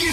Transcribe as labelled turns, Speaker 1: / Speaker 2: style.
Speaker 1: you.